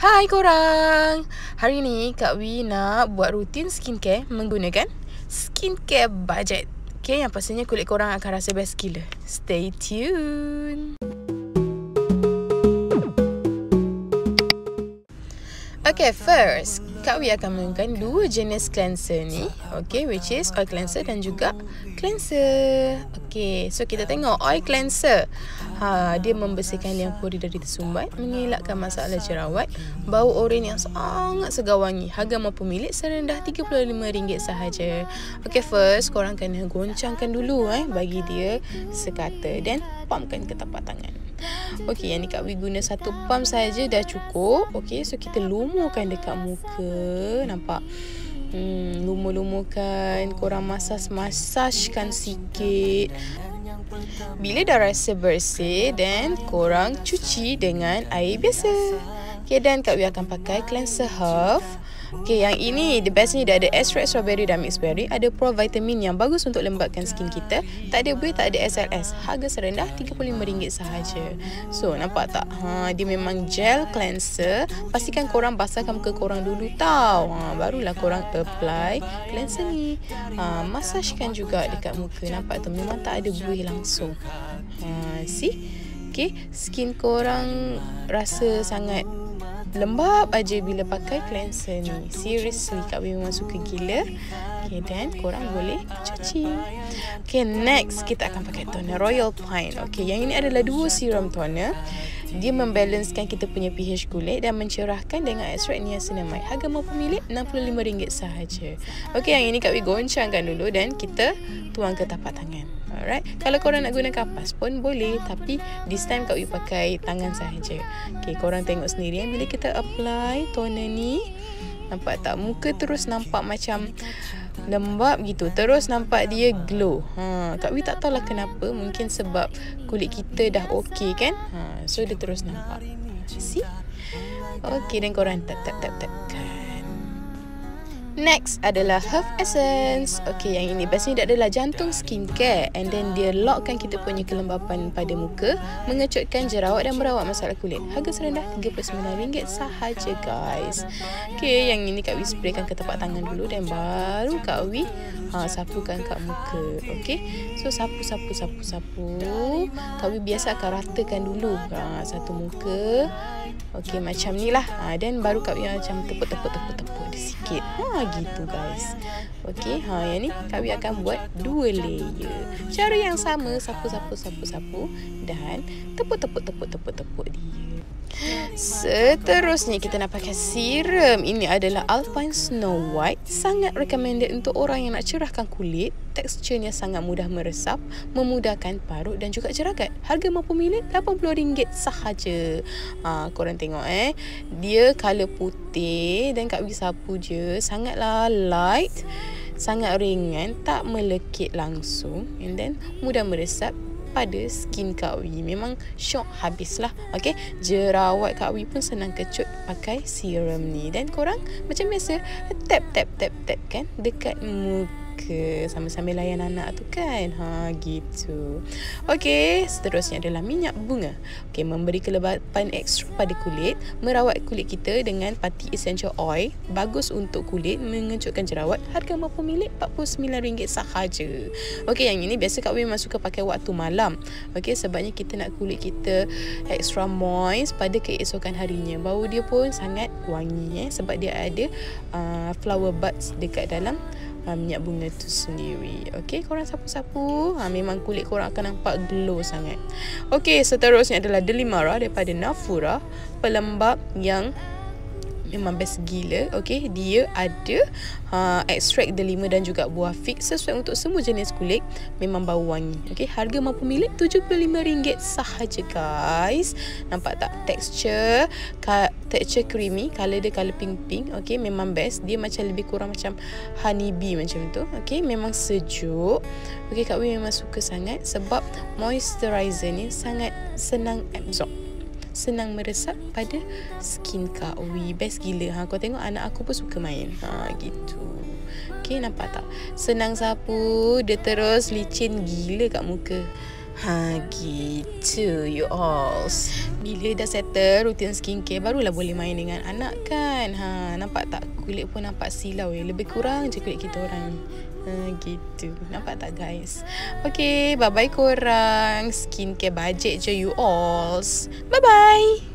Hai korang. Hari ni Kak Wi nak buat rutin skincare Menggunakan skincare budget. Okay, yang pastinya kulit korang akan rasa best gila. Stay tuned Okay, first Kak Wi akan menggunakan dua jenis cleanser ni Okay, which is oil cleanser dan juga cleanser Okay, so kita tengok oil cleanser Ha, dia membersihkan liang pori dari tersumbat, mengelakkan masalah jerawat, bau oren yang sangat segar wangi. Harga mampu milik serendah RM35 sahaja. Okay, first korang kena goncangkan dulu eh bagi dia sekata dan pumpkan ke tapak tangan. Okay, yang ni Kak Wi guna satu pump saja dah cukup. Okay, so kita lumurkan dekat muka. Nampak? Hmm, lumur-lumurkan. Korang masas-masaskan sikit. Bila dah rasa bersih dan korang cuci dengan air biasa. Okay, dan Kak Wi akan pakai cleanser half. Okay, yang ini the best ni dia ada extract strawberry dan mixed berry. Ada pro vitamin yang bagus untuk lembabkan skin kita. Tak ada buih, tak ada SLS. Harga serendah RM35 sahaja. So, nampak tak? Ha, dia memang gel cleanser. Pastikan korang basahkan muka korang dulu tau. Ha, barulah korang apply cleanser ni. Ha, masajkan juga dekat muka. Nampak tu? Memang tak ada buih langsung. Ha, see? Okay, skin korang rasa sangat lembab aja bila pakai cleanser ni. Seriously, Kak Bim memang suka gila. Okay, dan korang boleh cuci. Okay, next kita akan pakai toner Royal Pine. Okay, yang ini adalah dua serum toner. Dia membalancekan kita punya pH kulit dan mencerahkan dengan ekstrak niacinamide. Harga mampu milik RM65 sahaja. Okey, yang ini Kak Wi goncangkan dulu dan kita tuang ke tapak tangan. Alright. Kalau korang nak guna kapas pun boleh. Tapi this time Wi pakai tangan sahaja. Okay, korang tengok sendiri. Eh, bila kita apply toner ni, nampak tak? Muka terus nampak macam lembab gitu terus nampak dia glow ha Kak Wi tak tahulah kenapa mungkin sebab kulit kita dah okey kan ha so dia terus nampak see okey dan korang tap tap tap tap Next adalah Herb Essence. Okay, yang ini biasanya dia adalah jantung skincare and then dia lockkan kita punya kelembapan pada muka, mengecutkan jerawat dan merawat masalah kulit. Harga serendah RM39 sahaja guys. Okay, yang ini Kak Wi spraykan ke tapak tangan dulu dan baru Kak Wi ha, sapukan kat muka. Okay, so sapu, sapu, sapu, sapu. Kak Wi biasa akan ratakan dulu ha, satu muka. Okay, macam ni lah. Ha, dan baru Kak Wi macam tepuk-tepuk-tepuk-tepuk sikit. Ha, gitu guys. Okey, ha yang ni kami akan buat dua layer. Cara yang sama sapu-sapu sapu-sapu dan tepuk-tepuk-tepuk-tepuk-tepuk dia. Seterusnya kita nak pakai serum. Ini adalah Alpine Snow White. Sangat recommended untuk orang yang nak cerahkan kulit. Teksturnya sangat mudah meresap, memudahkan parut dan juga jeragat. Harga mampu milik RM80 sahaja. Ha, korang tengok eh. Dia color putih dan kat bagi sapu je. Sangatlah light. Sangat ringan, tak melekit langsung. And then mudah meresap pada skin Kak Wi. Memang syok habislah. Okay. Jerawat Kak Wi pun senang kecut pakai serum ni. Dan korang macam biasa tap tap tap tap kan dekat muka ke sambil-sambil layan anak tu kan? Ha gitu. Okey seterusnya adalah minyak bunga. Okey memberi kelebapan ekstra pada kulit merawat kulit kita dengan pati essential oil bagus untuk kulit mengecutkan jerawat harga mampu milik RM49 sahaja. Okey yang ini biasa Kak memang suka pakai waktu malam. Okey sebabnya kita nak kulit kita extra moist pada keesokan harinya. Bau dia pun sangat wangi eh sebab dia ada uh, flower buds dekat dalam uh, minyak bunga tu sendiri. Okey, korang sapu-sapu. Ha, memang kulit korang akan nampak glow sangat. Okey, seterusnya adalah Delimara daripada Nafura. Pelembab yang memang best gila okey dia ada uh, extract delima dan juga buah fig sesuai untuk semua jenis kulit memang bau wangi okey harga mampu milik RM75 sahaja guys nampak tak texture texture creamy color dia color pink pink okey memang best dia macam lebih kurang macam honey bee macam tu okey memang sejuk okey kak Wi memang suka sangat sebab moisturizer ni sangat senang absorb senang meresap pada skin Kak Wi. Best gila. Ha, kau tengok anak aku pun suka main. Ha, gitu. Okay, nampak tak? Senang sapu, dia terus licin gila kat muka. Ha gitu you all. Bila dah settle rutin skincare barulah boleh main dengan anak kan. Ha nampak tak kulit pun nampak silau ya. Lebih kurang je kulit kita orang. Ha gitu. Nampak tak guys? Okay bye bye korang. Skincare budget je you all. Bye bye.